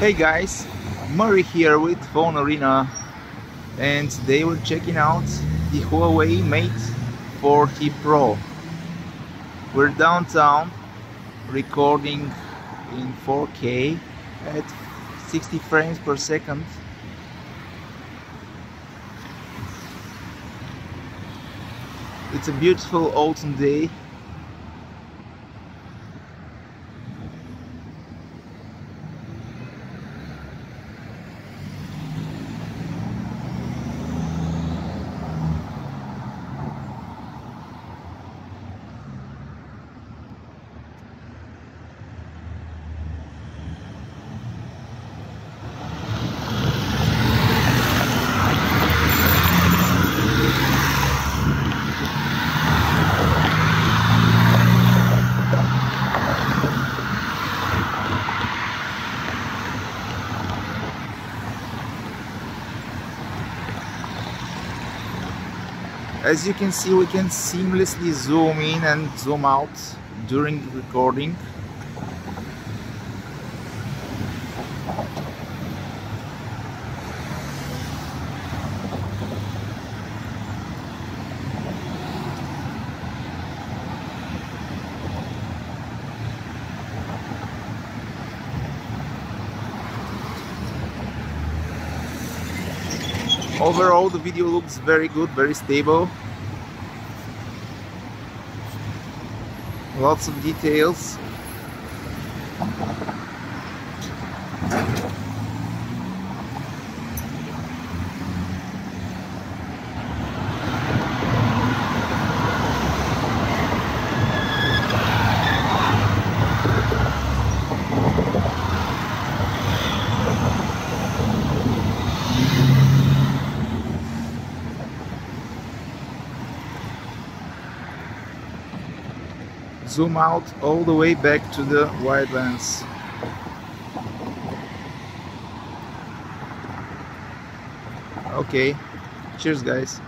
Hey guys, Murray here with Phone Arena and today we're checking out the Huawei Mate 40 Pro. We're downtown recording in 4K at 60 frames per second. It's a beautiful autumn day As you can see, we can seamlessly zoom in and zoom out during the recording. Overall, the video looks very good, very stable. Lots of details. Zoom out all the way back to the wide lens. Okay, cheers guys.